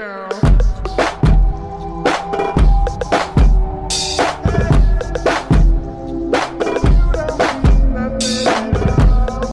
Yeah.